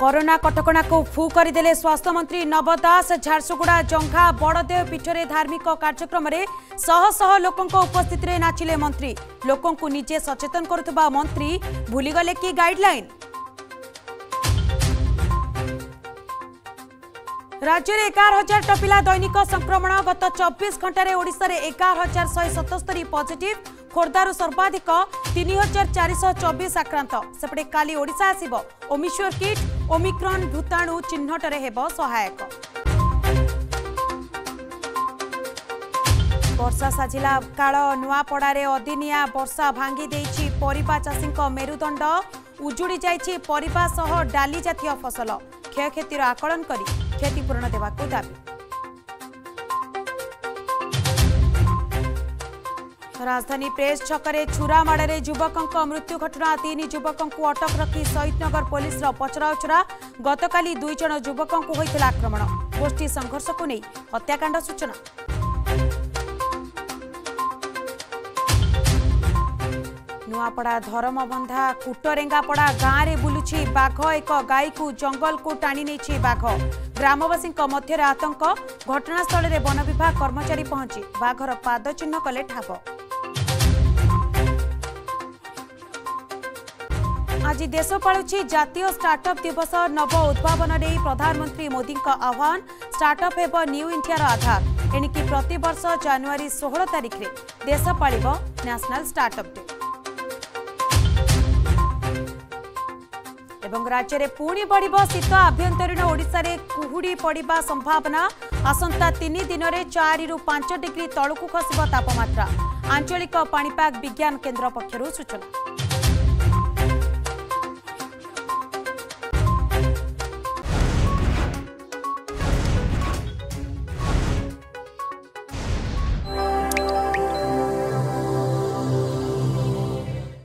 corona କଟକଣାକୁ ଫୁ କରିଦେଲେ ସ୍ୱାସ୍ଥ୍ୟମନ୍ତ୍ରୀ ନବ ଦାସ ଝାରସୁଗୁଡ଼ା ଜଙ୍ଘା ବଡ଼ଦେଓ ପୀଠରେ ଧାର୍ମିକ କାର୍ଯ୍ୟକ୍ରମରେ ଶହ ଶହ ଲୋକଙ୍କ ଉପସ୍ଥିତିରେ ନାଚିଲେ ମନ୍ତ୍ରୀ ଲୋକଙ୍କୁ ନିଜେ ସଚେତନ କରୁଥିବା ମନ୍ତ୍ରୀ ଭୁଲିଗଲେ କି ଗାଇଡ୍ଲାଇନ୍ ରାଜ୍ୟରେ ଏଗାର ହଜାର ଟପିଲା ଦୈନିକ ସଂକ୍ରମଣ ଗତ ଚବିଶ ଘଣ୍ଟାରେ ଓଡ଼ିଶାରେ ଏଗାର ହଜାର ଶହେ ସତସ୍ତରୀ ପଜିଟିଭ୍ ଖୋର୍ଦ୍ଧାରୁ ସର୍ବାଧିକ ତିନି ହଜାର ଚାରିଶହ ଚବିଶ ଆକ୍ରାନ୍ତ ସେପଟେ କାଲି ଓଡ଼ିଶା ଆସିବ ଓମିଶ୍ୱର କିଟ୍ ଓମିକ୍ରନ୍ ଭୂତାଣୁ ଚିହ୍ନଟରେ ହେବ ସହାୟକ ବର୍ଷା ସାଜିଲା କାଳ ନୂଆପଡ଼ାରେ ଅଦିନିଆ ବର୍ଷା ଭାଙ୍ଗି ଦେଇଛି ପରିବା ଚାଷୀଙ୍କ ମେରୁଦଣ୍ଡ ଉଜୁଡ଼ି ଯାଇଛି ପରିବା ସହ ଡାଲି ଜାତୀୟ ଫସଲ କ୍ଷୟକ୍ଷତିର ଆକଳନ କରି କ୍ଷତିପୂରଣ ଦେବାକୁ ଦାବି राजधानी प्रेस छकरे छुरा माड़े युवक मृत्यु घटना तीन युवक अटक रखी शहीदनगर पुलिस पचराउचरा गतका दुईज युवक होता आक्रमण गोष्ठी संघर्ष को नहीं हत्याकांड सूचना नुआपड़ा धरमबंधा कुटरेंगापड़ा गांव में बुलुची बाघ एक गाई को जंगल को टाणी नहीं बाघ ग्रामवासी आतंक घटनास्थल में वन विभाग कर्मचारी पहुंची बाघर पाद चिह्न कले ठाब आज देश पालुची जातीय स्टार्टअप दिवस नव उद्भावन नहीं प्रधानमंत्री मोदी आह्वान स्टार्टअप हो न्यू इंडियार आधार एणिकी प्रत वर्ष जानुरी षोह तारिख में देश पाल न्यासनाल स्टार्टअप राज्य में রাজ্যের পুঁ বড় শীত আভ্যন্তরীণ ওড়শার কুহুড়ি পড়া সম্ভাবনা আসন্তা তিন দিনের চারি পাঁচ ডিগ্রি তলকু খসব তাপমাত্রা আঞ্চলিক পাপাগ বিজ্ঞান কেন্দ্র পক্ষ সূচনা